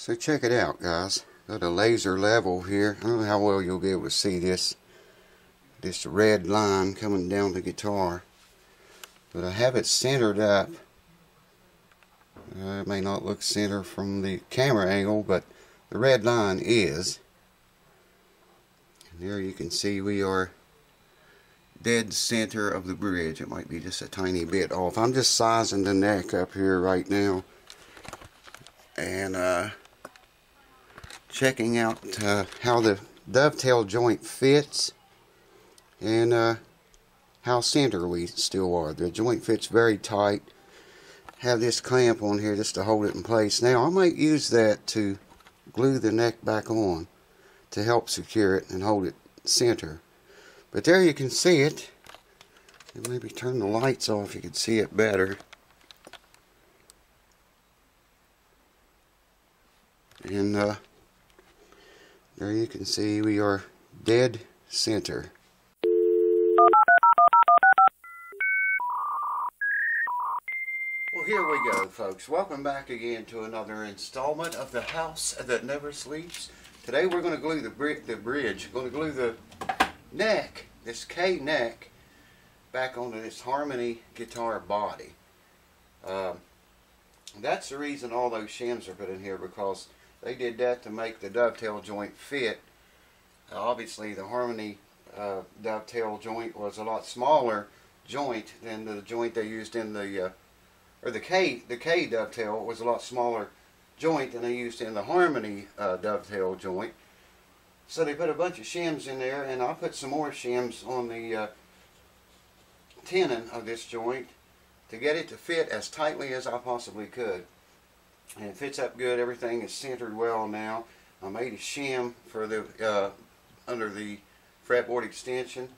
So check it out guys. Got a laser level here. I don't know how well you'll be able to see this. This red line coming down the guitar. But I have it centered up. Uh, it may not look center from the camera angle, but the red line is. And there you can see we are dead center of the bridge. It might be just a tiny bit off. I'm just sizing the neck up here right now. And uh, checking out uh, how the dovetail joint fits and uh, how center we still are. The joint fits very tight. Have this clamp on here just to hold it in place. Now I might use that to glue the neck back on to help secure it and hold it center. But there you can see it. And maybe turn the lights off you can see it better. And uh, there you can see we are dead center. Well, here we go, folks. Welcome back again to another installment of the House That Never Sleeps. Today we're going to glue the, bri the bridge. We're going to glue the neck, this Kay neck, back onto this Harmony guitar body. Um, that's the reason all those shims are put in here because they did that to make the dovetail joint fit. Obviously the Harmony uh, dovetail joint was a lot smaller joint than the joint they used in the uh, or the Kay the Kay dovetail was a lot smaller joint than they used in the Harmony uh, dovetail joint. So they put a bunch of shims in there, and I'll put some more shims on the uh, tenon of this joint to get it to fit as tightly as I possibly could. And it fits up good. Everything is centered well now. I made a shim for the uh, under the fretboard extension.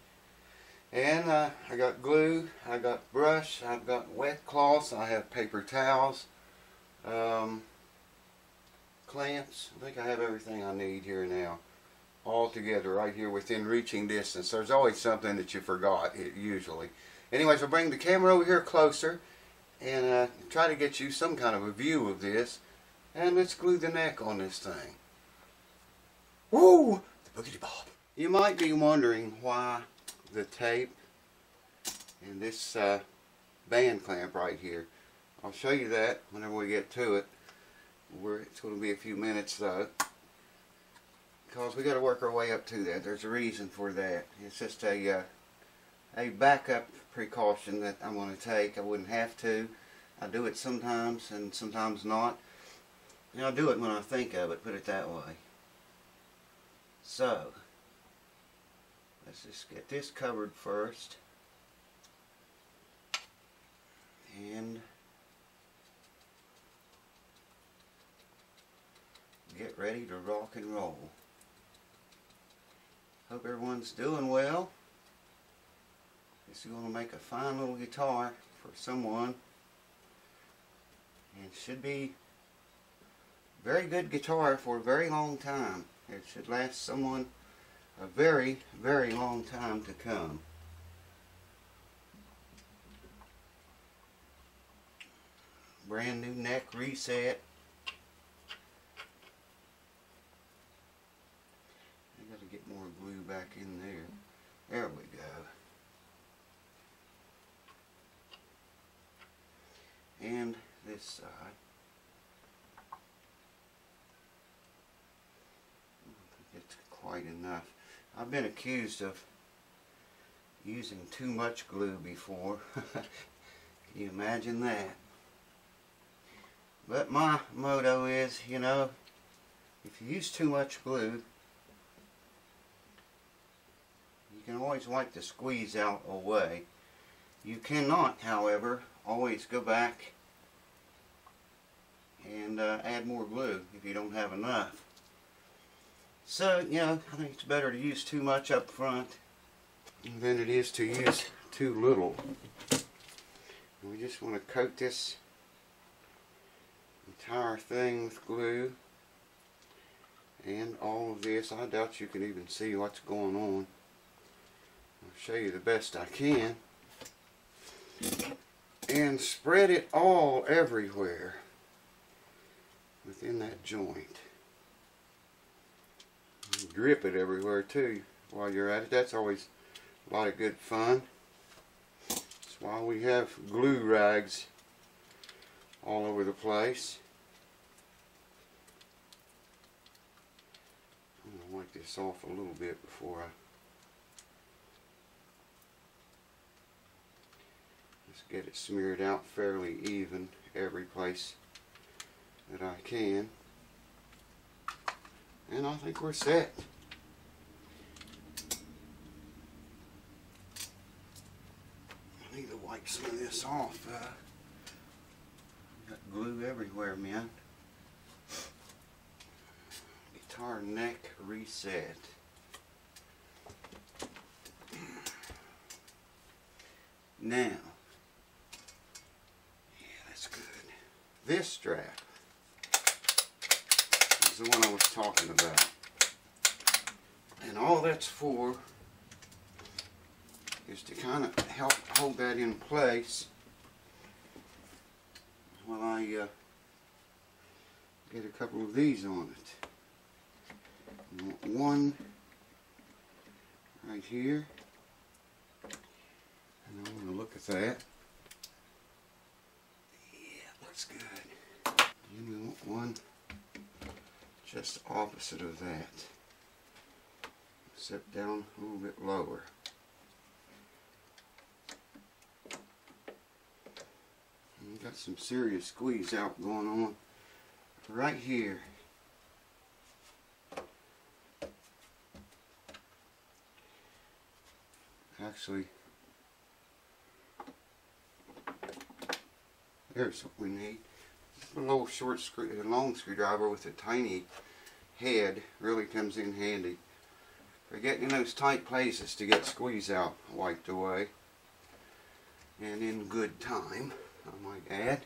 And uh, I got glue, I got brush, I've got wet cloths, I have paper towels, um, clamps. I think I have everything I need here now all together right here within reaching distance. There's always something that you forgot, it usually. Anyways, I'll bring the camera over here closer and uh, try to get you some kind of a view of this. And let's glue the neck on this thing. Woo! The boogity bob. You might be wondering why the tape and this uh, band clamp right here. I'll show you that whenever we get to it. We're, it's going to be a few minutes though because we got to work our way up to that. There's a reason for that. It's just a uh, a backup precaution that I'm going to take. I wouldn't have to. I do it sometimes and sometimes not. And I'll do it when I think of it, put it that way. So, let's just get this covered first. And get ready to rock and roll. Hope everyone's doing well. Is going to make a fine little guitar for someone. And should be very good guitar for a very long time. It should last someone a very, very long time to come. Brand new neck reset. get more glue back in there. There we go. And this side. I don't think it's quite enough. I've been accused of using too much glue before. Can you imagine that? But my motto is, you know, if you use too much glue, You can always wipe the squeeze out away. You cannot, however, always go back and uh, add more glue if you don't have enough. So, you know, I think it's better to use too much up front than it is to use too little. And we just want to coat this entire thing with glue and all of this. I doubt you can even see what's going on. I'll show you the best I can. And spread it all everywhere. within that joint. Grip it everywhere too while you're at it. That's always a lot of good fun. That's why we have glue rags all over the place. I'm going to wipe this off a little bit before I just get it smeared out fairly even every place that I can. And I think we're set. I need to wipe some of this off. Uh, got glue everywhere, man. Guitar neck reset. Now, yeah, that's good. This strap is the one I was talking about. And all that's for is to kind of help hold that in place while I uh, get a couple of these on it. One right here. And I want to look at that. Yeah, looks good. And we want one just opposite of that. Set down a little bit lower. And got some serious squeeze out going on right here. Actually, there's what we need. A little short screw, a long screwdriver with a tiny head really comes in handy for getting in those tight places to get squeeze out wiped away. And in good time I might add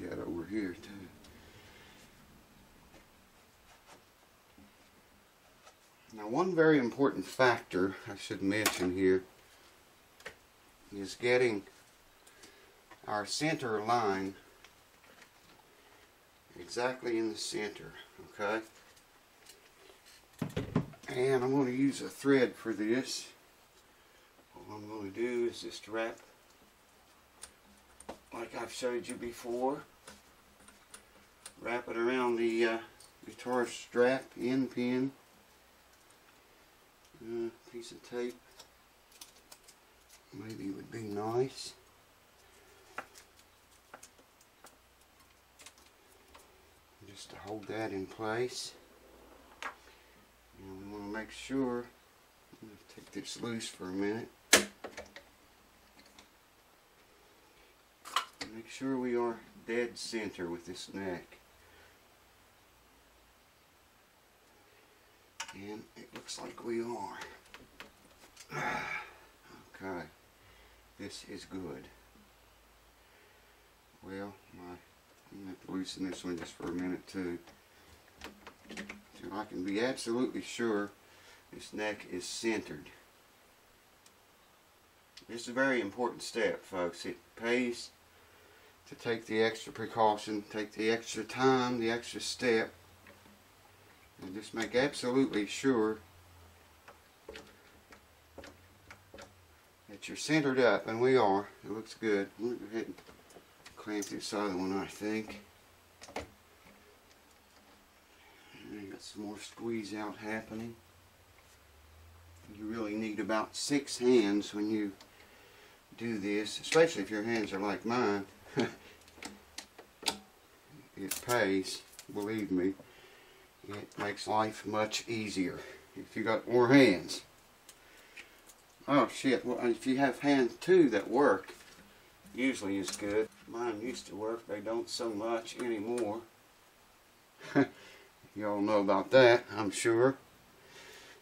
do that over here too. Now one very important factor I should mention here is getting our center line exactly in the center okay? And I'm going to use a thread for this. What I'm going to do is just wrap like I've showed you before wrap it around the uh, guitar strap end pin uh, piece of tape. Maybe would be nice just to hold that in place. And we want to make sure take this loose for a minute. Make sure we are dead center with this neck. And it looks like we are. Okay this is good. Well my I'm going to have to loosen this one just for a minute too. So I can be absolutely sure this neck is centered. This is a very important step folks. It pays to take the extra precaution, take the extra time, the extra step, and just make absolutely sure that you're centered up, and we are. It looks good. Clamp this other one, I think. And got some more squeeze out happening. You really need about six hands when you do this, especially if your hands are like mine. it pays, believe me. It makes life much easier if you got more hands. Oh shit, well if you have hands too that work, usually is good. Mine used to work, they don't so much anymore. you all know about that, I'm sure.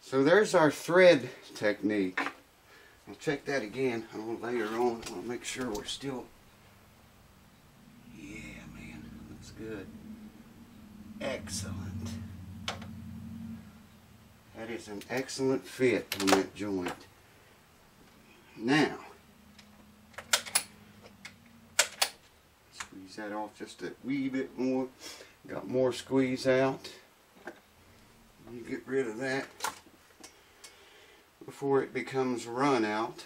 So there's our thread technique. I'll check that again little later on. I'll make sure we're still... Yeah, man, looks good. Excellent. That is an excellent fit on that joint. Now, that off just a wee bit more. Got more squeeze out. You get rid of that before it becomes run out.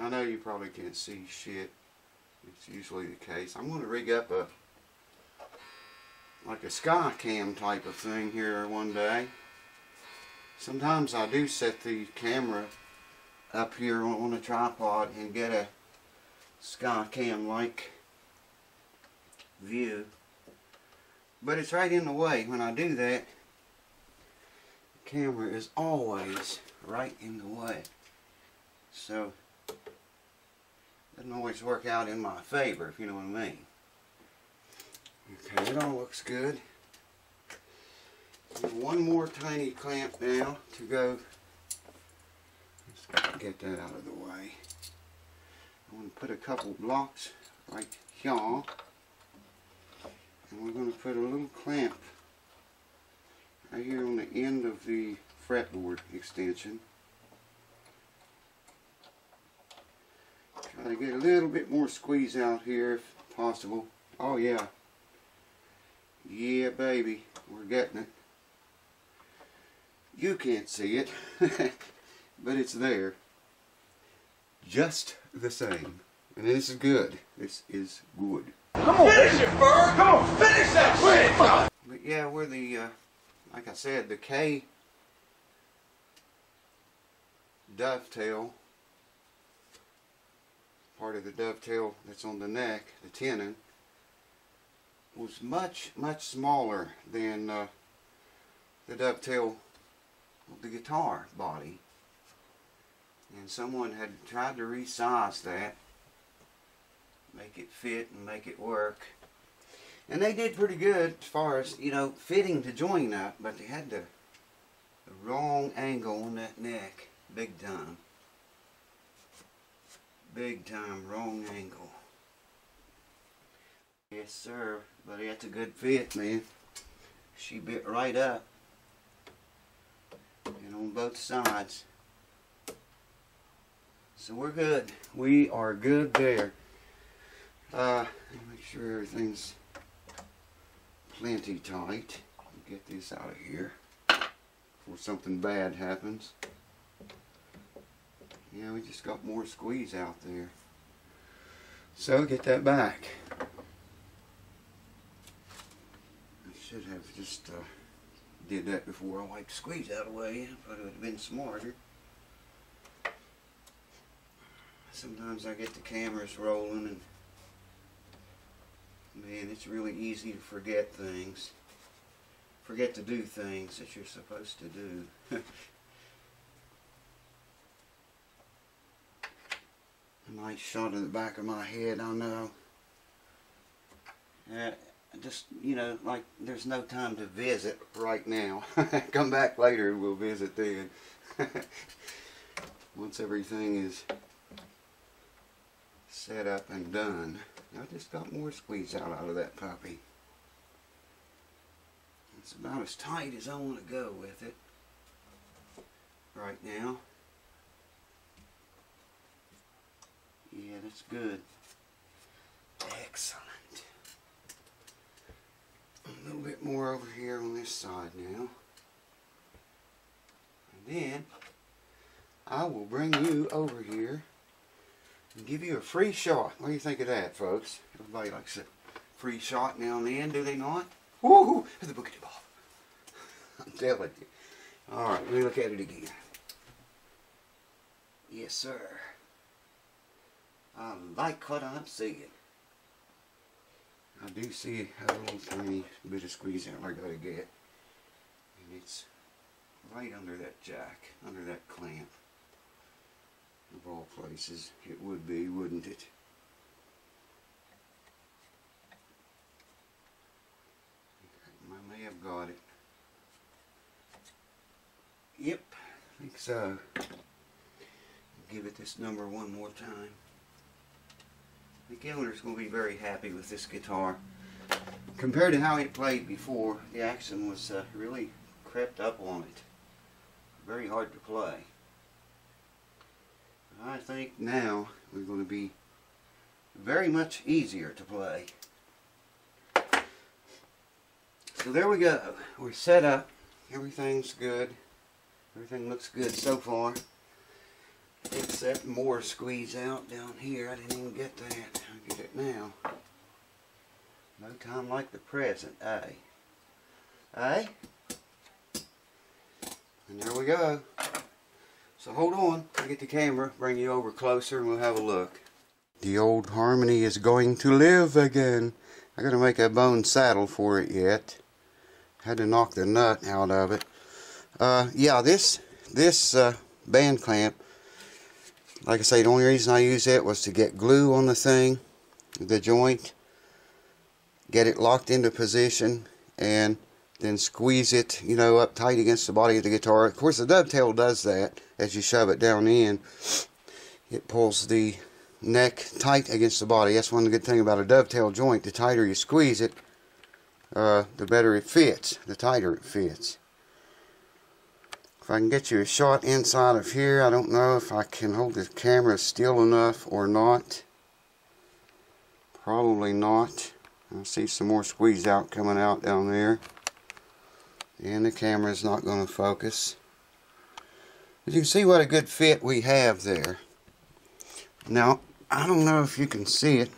I know you probably can't see shit. It's usually the case. I'm going to rig up a like a sky cam type of thing here one day. Sometimes I do set the camera up here on a tripod and get a sky cam like view. But it's right in the way. When I do that, the camera is always right in the way. So, doesn't always work out in my favor, if you know what I mean. Okay, it all looks good. One more tiny clamp now to go. Let's get that out of the way. Put a couple blocks right here. And we're going to put a little clamp right here on the end of the fretboard extension. Try to get a little bit more squeeze out here if possible. Oh yeah. Yeah baby, we're getting it. You can't see it, but it's there. Just the same. And this is good. This is good. Come on, finish it, Bird. Come on, finish that shit. But yeah, we're the, uh, like I said, the Kay dovetail, part of the dovetail that's on the neck, the tenon, was much, much smaller than uh, the dovetail of the guitar body. And someone had tried to resize that, make it fit and make it work. And they did pretty good as far as, you know, fitting to join up, but they had the, the wrong angle on that neck, big time. Big time wrong angle. Yes, sir, but that's a good fit, man. She bit right up. And on both sides. So we're good. We are good there. Uh, make sure everything's plenty tight. Get this out of here before something bad happens. Yeah, we just got more squeeze out there. So get that back. I should have just uh, did that before I wiped squeeze out of the way, but it would have been smarter. Sometimes I get the cameras rolling and man, it's really easy to forget things. Forget to do things that you're supposed to do. A nice shot of the back of my head, I know. Uh, just, you know, like there's no time to visit right now. Come back later and we'll visit then. Once everything is set up and done. I just got more squeeze out, out of that puppy. It's about as tight as I want to go with it right now. Yeah, that's good. Excellent. A little bit more over here on this side now. And then I will bring you over here give you a free shot. What do you think of that, folks? Everybody likes a free shot now and then, do they not? Woohoo! The bookity ball. I'm telling you. Alright, let me look at it again. Yes, sir. I like what I'm seeing. I do see a little tiny bit of squeeze out I gotta get. And it's right under that jack, under that clamp. Of all places, it would be, wouldn't it? I may have got it. Yep, I think so. Give it this number one more time. The owner's going to be very happy with this guitar. Compared to how it played before, the action was uh, really crept up on it. Very hard to play. I think now we're going to be very much easier to play. So there we go. We're set up. Everything's good. Everything looks good so far. Except more squeeze out down here. I didn't even get that. I'll get it now. No time like the present, eh? Eh? And there we go. So hold on. I'll get the camera, bring you over closer, and we'll have a look. The old Harmony is going to live again. I gotta make a bone saddle for it yet. Had to knock the nut out of it. Uh, yeah, this this uh, band clamp, like I say, the only reason I used it was to get glue on the thing, the joint, get it locked into position, and then squeeze it, you know, up tight against the body of the guitar. Of course, the dovetail does that as you shove it down in. It pulls the neck tight against the body. That's one good thing about a dovetail joint. The tighter you squeeze it, uh, the better it fits, the tighter it fits. If I can get you a shot inside of here, I don't know if I can hold the camera still enough or not. Probably not. I see some more squeeze out coming out down there. And the camera is not going to focus. But you can see what a good fit we have there. Now, I don't know if you can see it.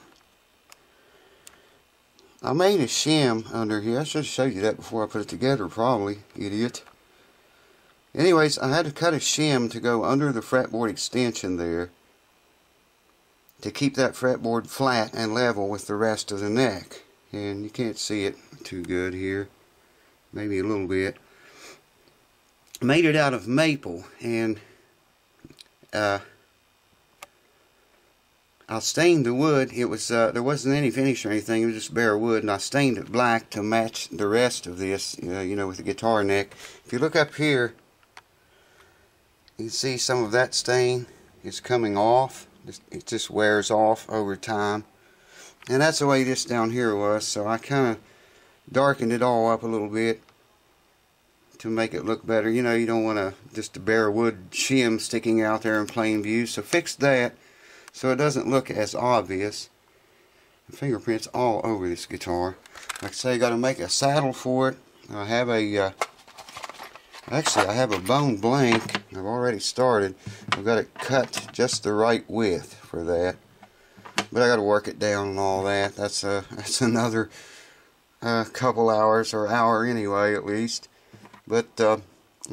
I made a shim under here. I should have showed you that before I put it together, probably, idiot. Anyways, I had to cut a shim to go under the fretboard extension there to keep that fretboard flat and level with the rest of the neck. And you can't see it too good here. Maybe a little bit. Made it out of maple and uh, I stained the wood. It was uh, there wasn't any finish or anything. It was just bare wood, and I stained it black to match the rest of this. Uh, you know, with the guitar neck. If you look up here, you can see some of that stain is coming off. It just wears off over time, and that's the way this down here was. So I kind of darkened it all up a little bit to make it look better. You know, you don't want to just a bare wood shim sticking out there in plain view. So fix that so it doesn't look as obvious. Fingerprints all over this guitar. Like I say, got to make a saddle for it. I have a, uh, actually I have a bone blank. I've already started. I've got it cut just the right width for that. But I got to work it down and all that. That's a, that's another uh, couple hours or hour anyway at least. But uh,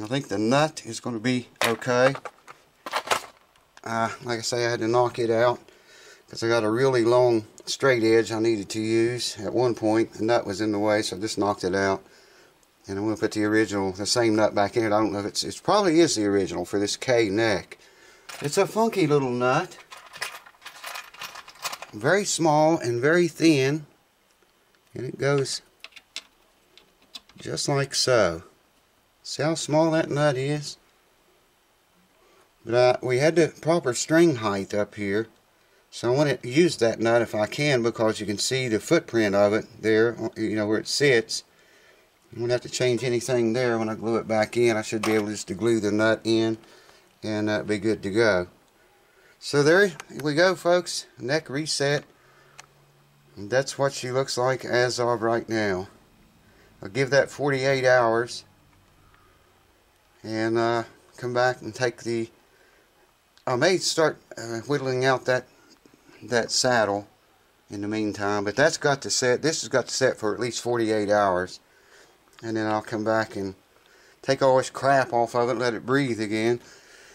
I think the nut is going to be okay. Uh, like I say I had to knock it out because I got a really long straight edge I needed to use. At one point the nut was in the way so I just knocked it out. And I'm going to put the original the same nut back in it. I don't know if it's it probably is the original for this Kay neck it's a funky little nut. Very small and very thin and it goes just like so see how small that nut is but uh, we had the proper string height up here. So I want to use that nut if I can because you can see the footprint of it there, you know, where it sits. I won't have to change anything there when I glue it back in. I should be able just to glue the nut in and uh, be good to go. So there we go, folks. Neck reset. And that's what she looks like as of right now. I'll give that 48 hours and uh, come back and take the I may start uh, whittling out that that saddle in the meantime, but that's got to set. This has got to set for at least 48 hours, and then I'll come back and take all this crap off of it, let it breathe again,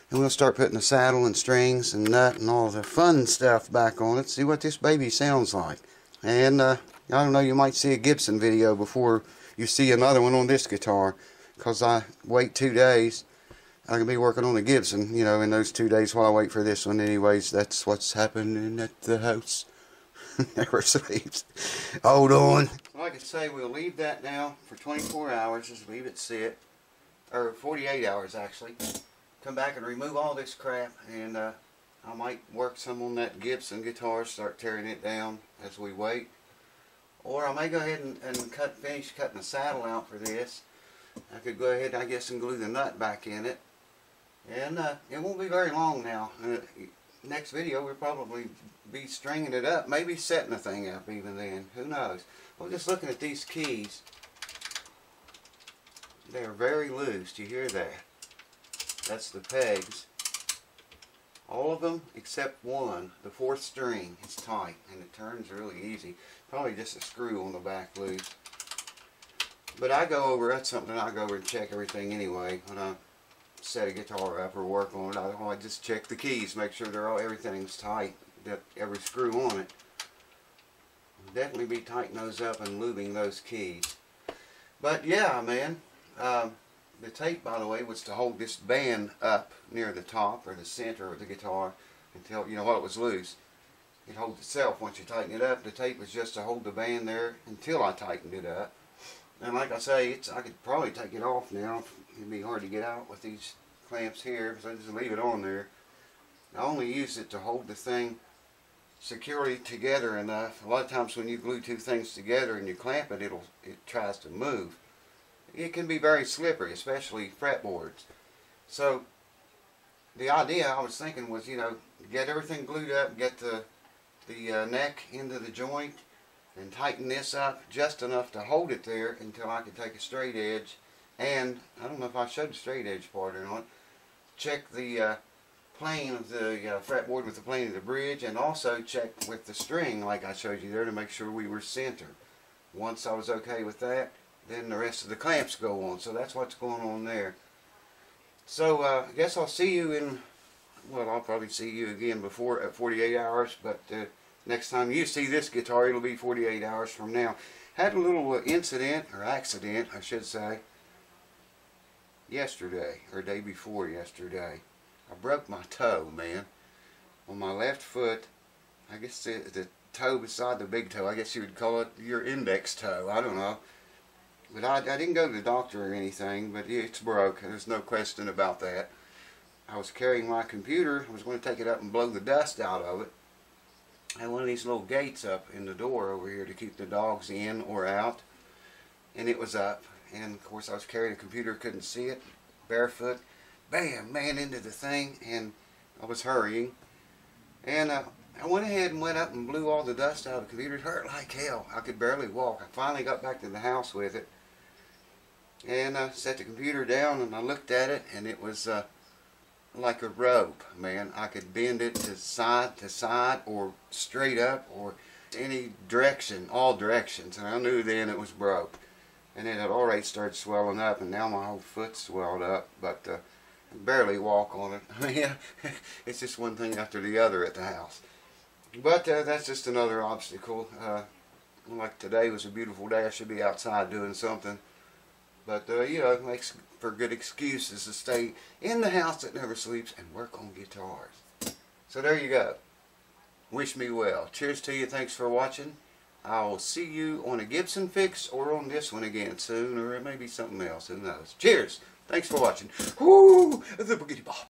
and we'll start putting the saddle and strings and nut and all the fun stuff back on it. See what this baby sounds like. And uh, I don't know, you might see a Gibson video before you see another one on this guitar, because I wait two days I can be working on the Gibson, you know, in those two days while I wait for this one. Anyways, that's what's happening at the house. Never sleeps. Hold on. Like I say, we'll leave that now for 24 hours. Just leave it sit. Or 48 hours, actually. Come back and remove all this crap. And uh, I might work some on that Gibson guitar. Start tearing it down as we wait. Or I may go ahead and, and cut, finish cutting the saddle out for this. I could go ahead, I guess, and glue the nut back in it. And uh, it won't be very long now. Uh, next video we'll probably be stringing it up, maybe setting the thing up even then. Who knows? Well, just looking at these keys, they're very loose. Do you hear that? That's the pegs. All of them except one, the fourth string, is tight and it turns really easy. Probably just a screw on the back loose. But I go over, that's something I go over and check everything anyway when I set a guitar up or work on it. I, I just check the keys, make sure they're all everything's tight, that every screw on it. Definitely be tightening those up and lubing those keys. But yeah, man, um, the tape, by the way, was to hold this band up near the top or the center of the guitar until, you know, while it was loose. It holds itself once you tighten it up. The tape was just to hold the band there until I tightened it up. And like I say, it's I could probably take it off now. It'd be hard to get out with these clamps here, so I just leave it on there. I only use it to hold the thing securely together enough. A lot of times when you glue two things together and you clamp it, it'll it tries to move. It can be very slippery, especially fretboards. So the idea I was thinking was, you know, get everything glued up, get the the uh, neck into the joint, and tighten this up just enough to hold it there until I could take a straight edge. And I don't know if I showed the straight edge part or not. Check the uh, plane of the uh, fretboard with the plane of the bridge, and also check with the string, like I showed you there, to make sure we were centered. Once I was okay with that, then the rest of the clamps go on. So that's what's going on there. So uh, I guess I'll see you in, well, I'll probably see you again before at 48 hours, but uh, next time you see this guitar, it'll be 48 hours from now. Had a little uh, incident, or accident, I should say, yesterday, or day before yesterday. I broke my toe, man, on my left foot. I guess the, the toe beside the big toe, I guess you would call it your index toe, I don't know. But I, I didn't go to the doctor or anything, but it's broke. There's no question about that. I was carrying my computer. I was going to take it up and blow the dust out of it. I had one of these little gates up in the door over here to keep the dogs in or out. And it was up. And of course I was carrying a computer, couldn't see it. Barefoot. Bam, man, into the thing. And I was hurrying. And uh, I went ahead and went up and blew all the dust out of the computer. It hurt like hell. I could barely walk. I finally got back to the house with it and I set the computer down and I looked at it and it was uh, like a rope man. I could bend it to side to side or straight up or any direction all directions. And I knew then it was broke. And it had already started swelling up and now my whole foot swelled up but uh, I barely walk on it. I mean it's just one thing after the other at the house. But uh, that's just another obstacle. Uh, like today was a beautiful day. I should be outside doing something but, uh, you know, it makes for good excuses to stay in the house that never sleeps and work on guitars. So there you go. Wish me well. Cheers to you. Thanks for watching. I'll see you on a Gibson fix or on this one again soon, or it may be something else. Who knows? Cheers. Thanks for watching. Whoo! The Boogity Bop.